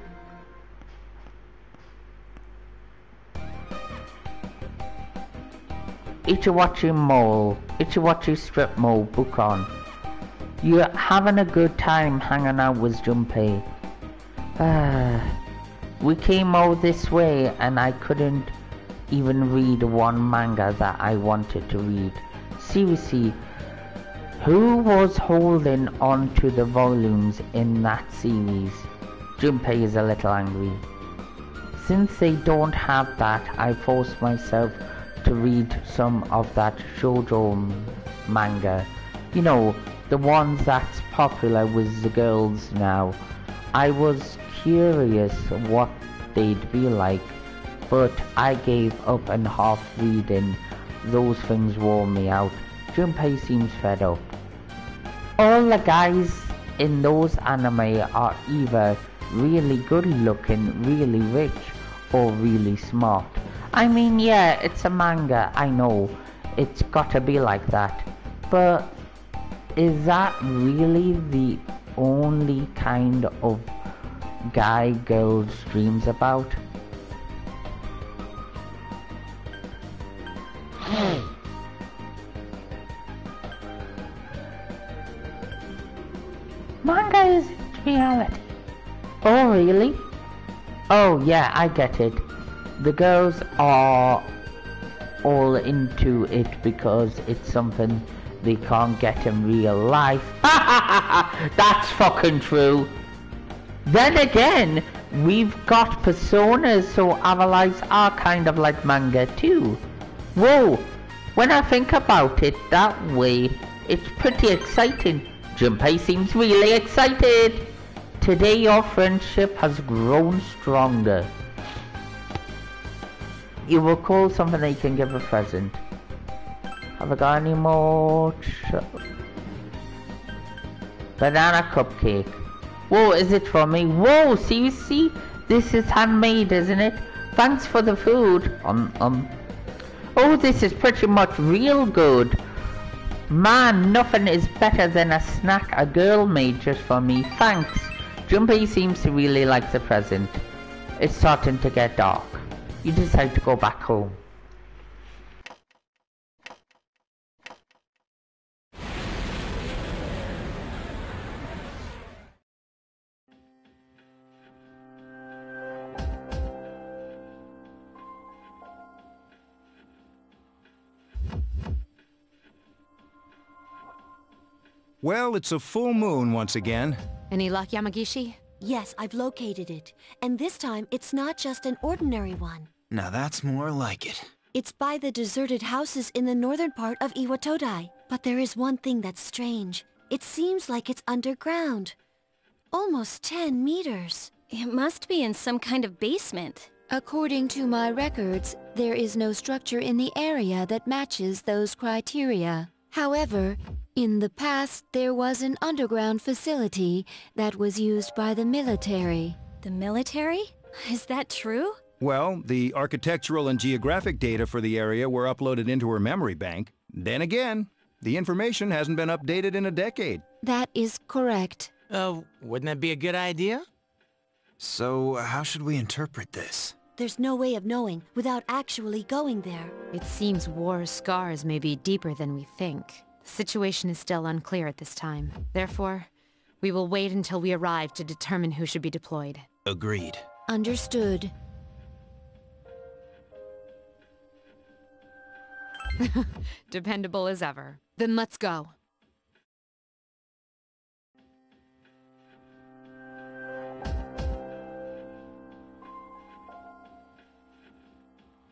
Ichiwachi Mall, Ichiwachi Strip Mall, book on. You're having a good time hanging out with Junpei. We came all this way and I couldn't even read one manga that I wanted to read. Seriously, who was holding on to the volumes in that series? Junpei is a little angry. Since they don't have that, I forced myself to read some of that shoujo manga. You know, the ones that's popular with the girls now. I was curious what they'd be like, but I gave up and half reading. Those things wore me out. Junpei seems fed up. All the guys in those anime are either really good looking, really rich, or really smart. I mean, yeah, it's a manga, I know. It's gotta be like that. But is that really the only kind of guy girls dreams about? Manga is reality. Oh, really? Oh, yeah, I get it. The girls are all into it because it's something they can't get in real life. That's fucking true. Then again, we've got personas, so our lives are kind of like manga too. Whoa, when I think about it that way, it's pretty exciting. Junpei seems really excited. Today your friendship has grown stronger. You will call something that you can give a present. Have I got any more? Banana cupcake. Whoa, is it for me? Whoa, seriously? This is handmade, isn't it? Thanks for the food. Um, um. Oh, this is pretty much real good. Man, nothing is better than a snack a girl made just for me. Thanks. Junpei seems to really like the present. It's starting to get dark. You decide to go back home. Well, it's a full moon once again. Any luck, Yamagishi? Yes, I've located it. And this time, it's not just an ordinary one. Now that's more like it. It's by the deserted houses in the northern part of Iwatodai. But there is one thing that's strange. It seems like it's underground. Almost 10 meters. It must be in some kind of basement. According to my records, there is no structure in the area that matches those criteria. However, in the past there was an underground facility that was used by the military. The military? Is that true? Well, the architectural and geographic data for the area were uploaded into her memory bank. Then again, the information hasn't been updated in a decade. That is correct. Uh, wouldn't that be a good idea? So, how should we interpret this? There's no way of knowing without actually going there. It seems war scars may be deeper than we think. The situation is still unclear at this time. Therefore, we will wait until we arrive to determine who should be deployed. Agreed. Understood. Dependable as ever. Then let's go.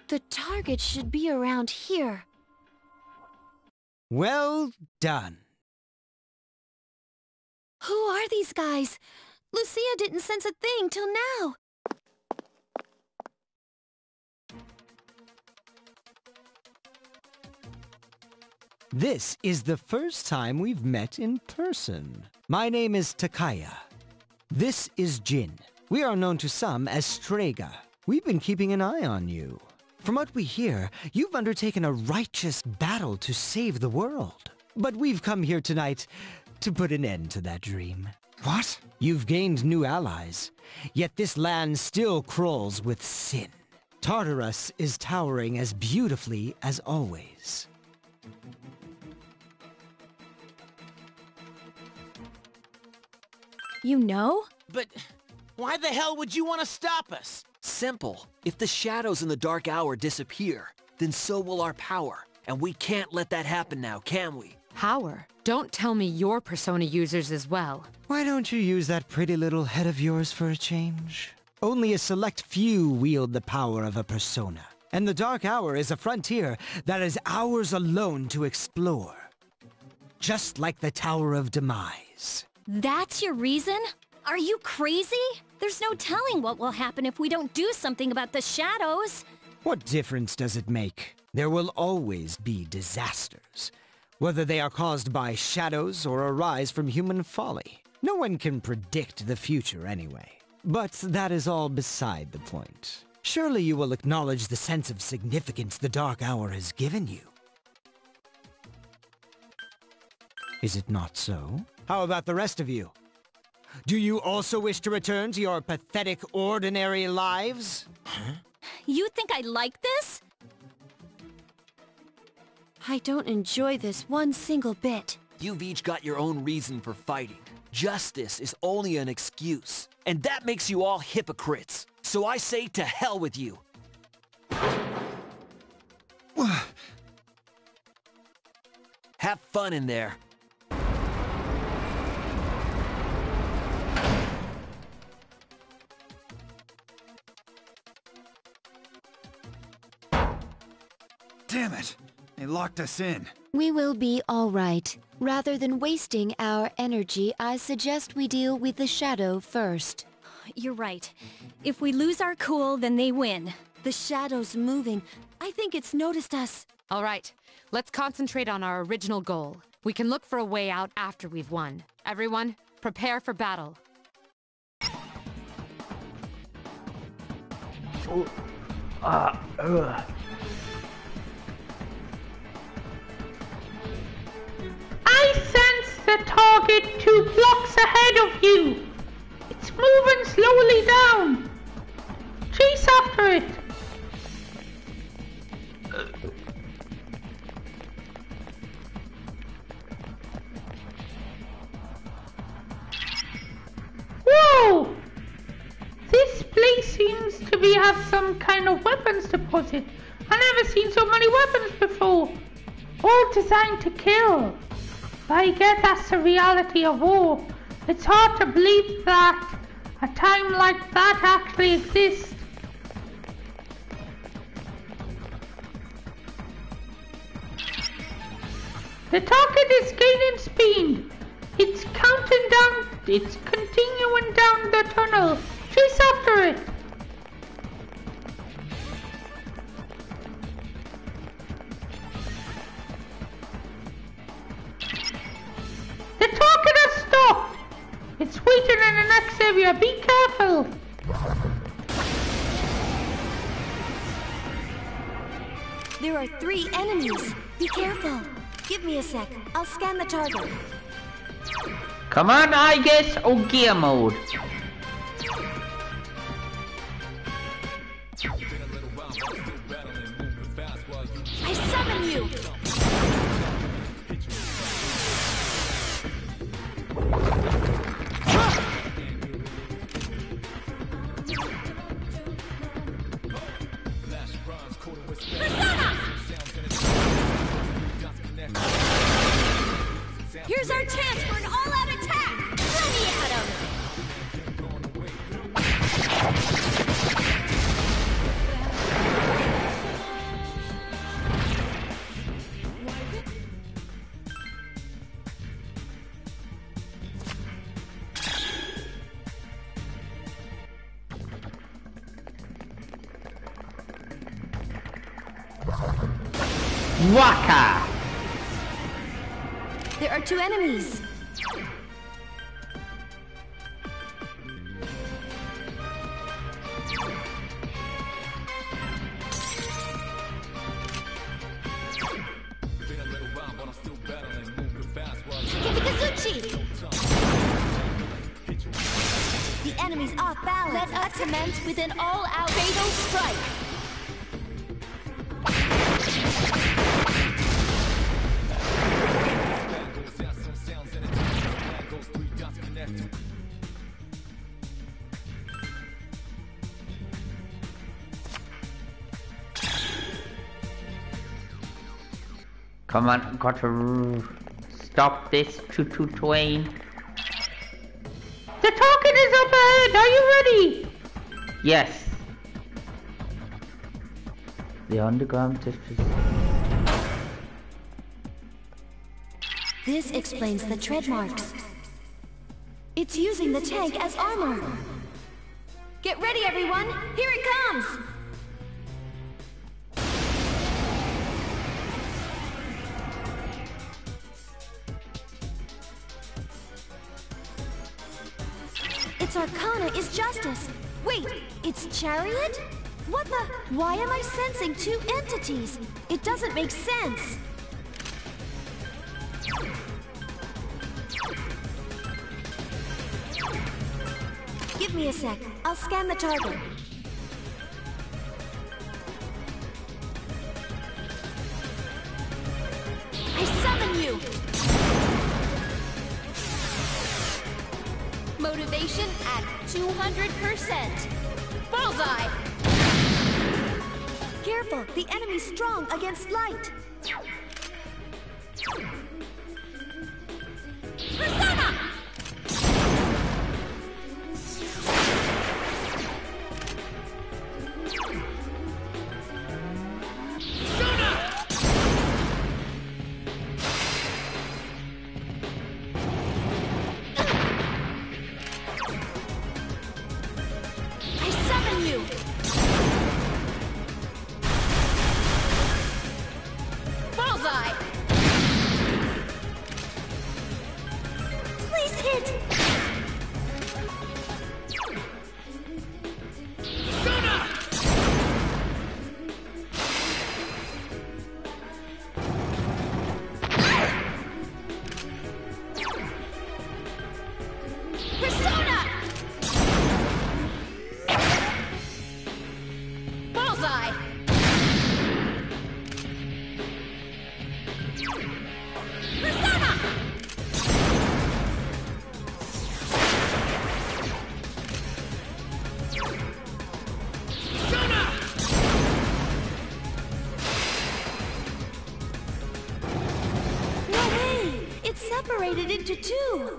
The target should be around here. Well done. Who are these guys? Lucia didn't sense a thing till now. This is the first time we've met in person. My name is Takaya. This is Jin. We are known to some as Strega. We've been keeping an eye on you. From what we hear, you've undertaken a righteous battle to save the world. But we've come here tonight to put an end to that dream. What? You've gained new allies, yet this land still crawls with sin. Tartarus is towering as beautifully as always. You know? But why the hell would you want to stop us? Simple. If the shadows in the Dark Hour disappear, then so will our power. And we can't let that happen now, can we? Power? Don't tell me you're Persona users as well. Why don't you use that pretty little head of yours for a change? Only a select few wield the power of a persona. And the Dark Hour is a frontier that is ours alone to explore. Just like the Tower of Demise. That's your reason? Are you crazy? There's no telling what will happen if we don't do something about the shadows. What difference does it make? There will always be disasters, whether they are caused by shadows or arise from human folly. No one can predict the future anyway. But that is all beside the point. Surely you will acknowledge the sense of significance the Dark Hour has given you. Is it not so? How about the rest of you? Do you also wish to return to your pathetic, ordinary lives? You think I like this? I don't enjoy this one single bit. You've each got your own reason for fighting. Justice is only an excuse. And that makes you all hypocrites. So I say to hell with you. Have fun in there. Damn it! They locked us in. We will be all right. Rather than wasting our energy, I suggest we deal with the shadow first. You're right. If we lose our cool, then they win. The shadow's moving. I think it's noticed us. All right, let's concentrate on our original goal. We can look for a way out after we've won. Everyone, prepare for battle. Ah, ugh. Target two blocks ahead of you. It's moving slowly down. Chase after it. Whoa! This place seems to be have some kind of weapons deposit. I've never seen so many weapons before. All designed to kill. But I guess that's the reality of war. It's hard to believe that a time like that actually exists. The target is gaining speed. It's counting down, it's continuing down the tunnel. Target. Come on, I guess, oh, or gear mode. Enemy's off balance. Let us commence with an all-out fatal strike. Come on, got to r- stop this choo-choo train. The target is up ahead. Are you ready? Yes. The underground district. This explains the tread marks. It's using the tank as armor. Get ready, everyone! Here it comes! Is justice. Wait, it's chariot? What the? Why am I sensing two entities? It doesn't make sense. Give me a sec. I'll scan the target. 200%. Bullseye! Careful, the enemy's strong against light. Persona! Bullseye! Persona! Persona! No way! It's separated into two!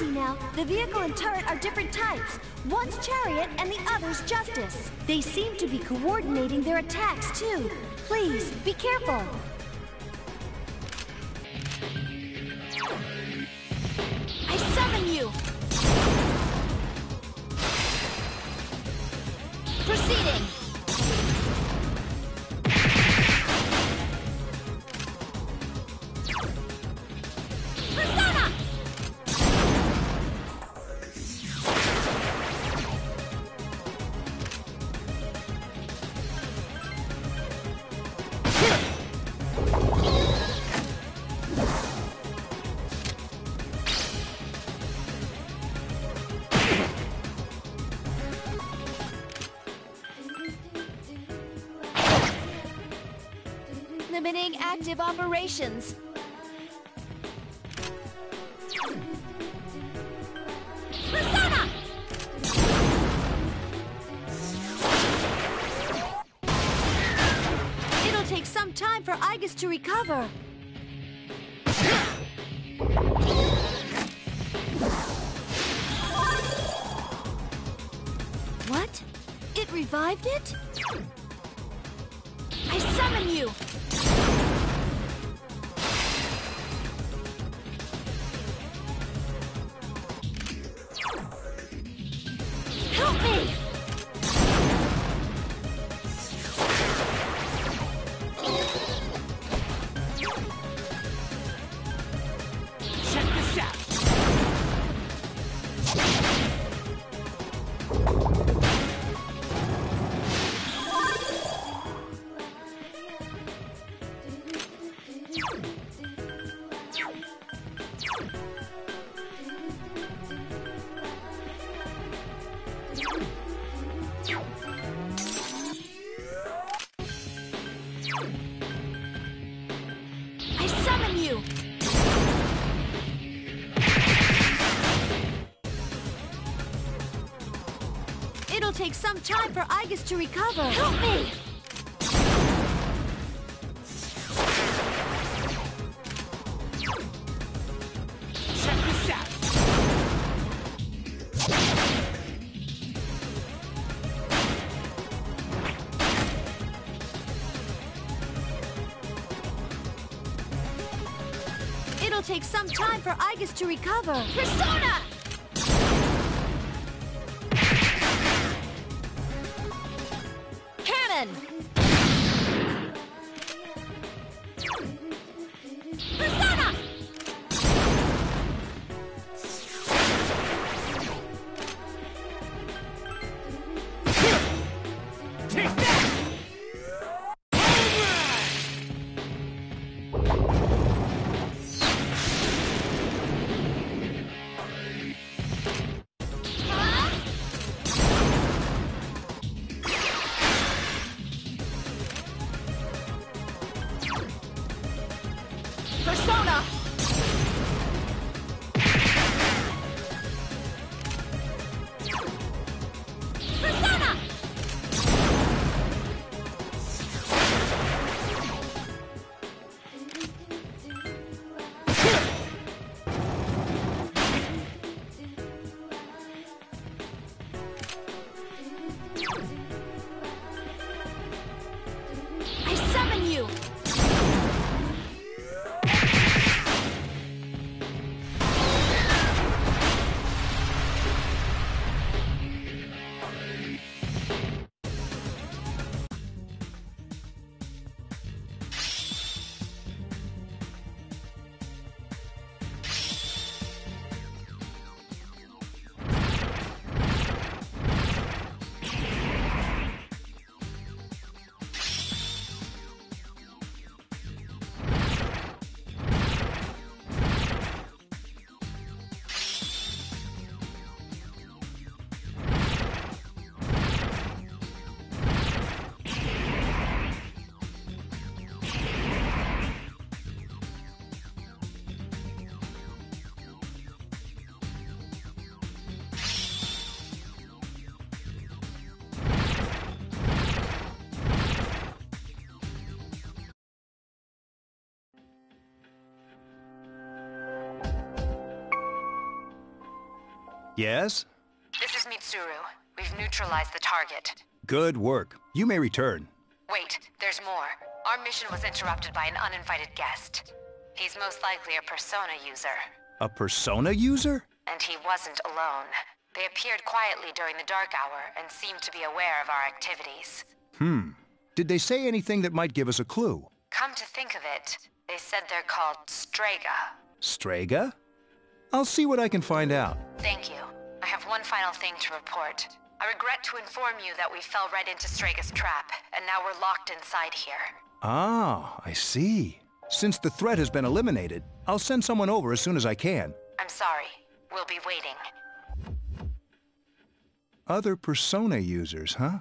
See now. The vehicle and turret are different types. One's chariot and the other's justice. They seem to be coordinating their attacks, too. Please, be careful. Operations. Some time for Aigis to recover. Help me! Check this out! It'll take some time for Aigis to recover. Persona! Yes? This is Mitsuru. We've neutralized the target. Good work. You may return. Wait, there's more. Our mission was interrupted by an uninvited guest. He's most likely a Persona user. A persona user? And he wasn't alone. They appeared quietly during the dark hour and seemed to be aware of our activities. Hmm. Did they say anything that might give us a clue? Come to think of it, they said they're called Strega. Strega? I'll see what I can find out. Thank you. I have one final thing to report. I regret to inform you that we fell right into Strega's trap, and now we're locked inside here. Ah, I see. Since the threat has been eliminated, I'll send someone over as soon as I can. I'm sorry. We'll be waiting. Other persona users, huh?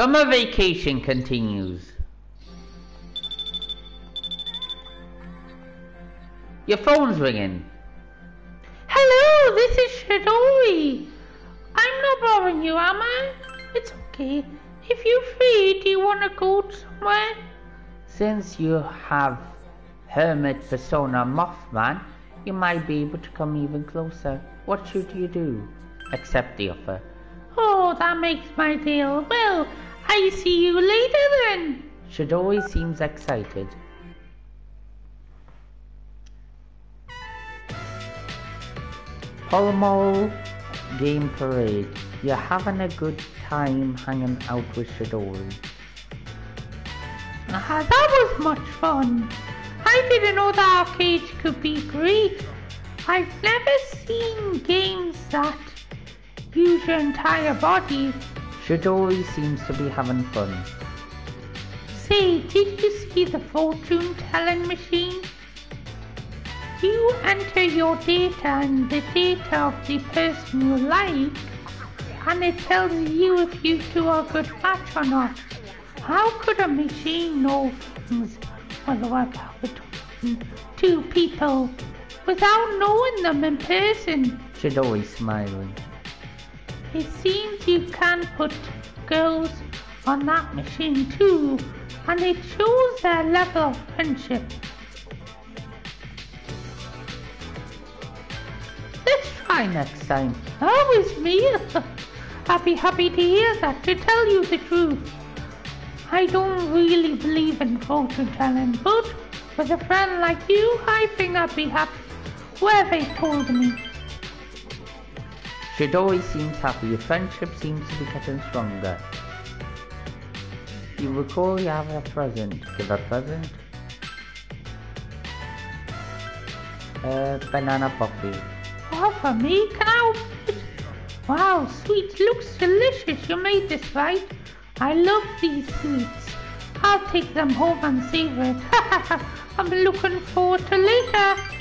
Summer vacation continues. Your phone's ringing. Hello, this is Saori. I'm not bothering you, am I? It's okay. If you're free, do you want to go somewhere? Since you have Hermit Persona Mothman, you might be able to come even closer. What should you do? Accept the offer. Oh, that makes my deal. Well, I see you later then. Saori seems excited. Palmol Game Parade. You're having a good time hanging out with Saori. Ah, that was much fun. I didn't know the arcade could be great. I've never seen games that use your entire body. Saori seems to be having fun. Say, did you see the fortune telling machine? You enter your data and the data of the person you like, and it tells you if you two are a good match or not. How could a machine know things will work out between two people without knowing them in person? Saori smiling. It seems you can put girls on that machine too, and it shows their level of friendship. Let's try next time. Oh, it's me. I'd be happy to hear that, to tell you the truth. I don't really believe in fortune telling, but with a friend like you, I think I'd be happy where they told me. Saori seems happy. Your friendship seems to be getting stronger. You recall you have a present. Give a present. Uh, banana puffy. Oh, for me? Can I open it? Wow, sweet. Looks delicious. You made this, right? I love these sweets. I'll take them home and savor it. I'm looking forward to later.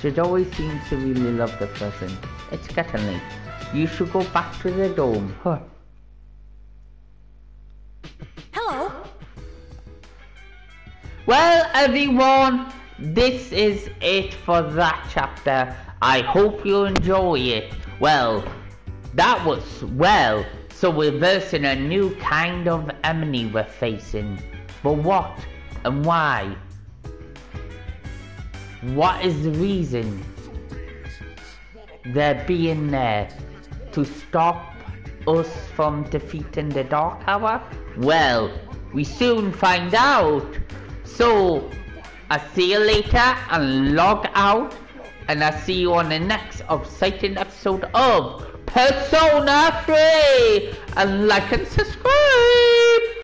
Saori seems to really love the present. It's getting late. You should go back to the dome. Huh. Hello. Well, everyone, this is it for that chapter. I hope you enjoy it. Well, that was well. So we're versing a new kind of enemy we're facing. But what and why? What is the reason they're being there? To stop us from defeating the Dark Hour? Well, we soon find out. So, I'll see you later and log out. And I'll see you on the next exciting episode of Persona 3. And like and subscribe.